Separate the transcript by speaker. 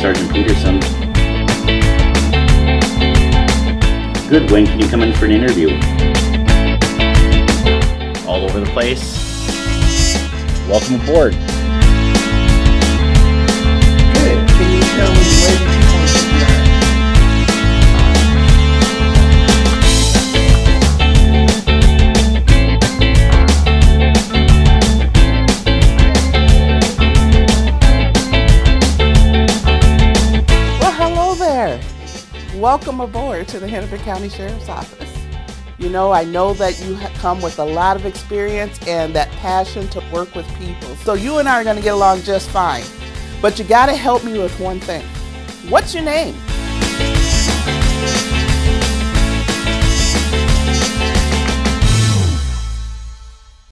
Speaker 1: Sergeant Peterson. Good, when can you come in for an interview? All over the place. Welcome aboard.
Speaker 2: Welcome aboard to the Hennepin County Sheriff's Office. You know, I know that you come with a lot of experience and that passion to work with people. So you and I are going to get along just fine. But you got to help me with one thing. What's your name?